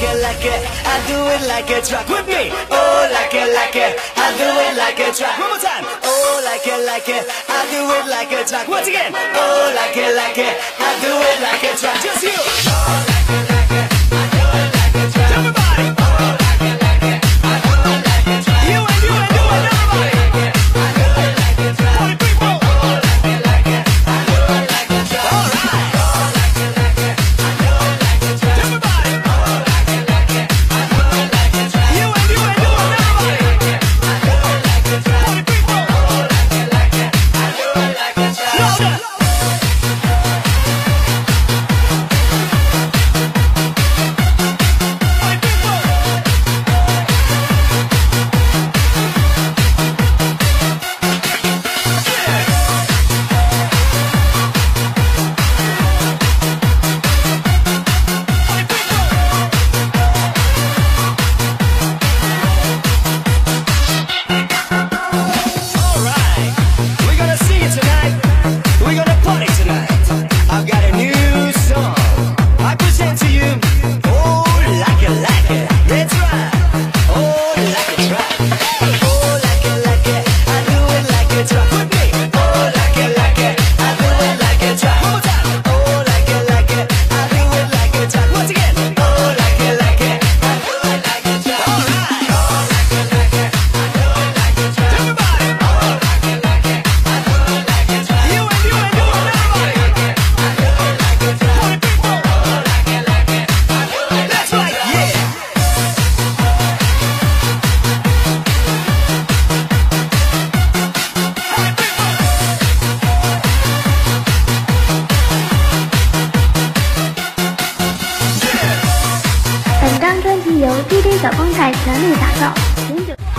like it, like it. I do it like a track. with me. Oh, like it, like it. I do it like a track. one more time. Oh, like it, like it. I do it like a track. once again. Oh, like it, like it. I DJ 小光仔全力打造。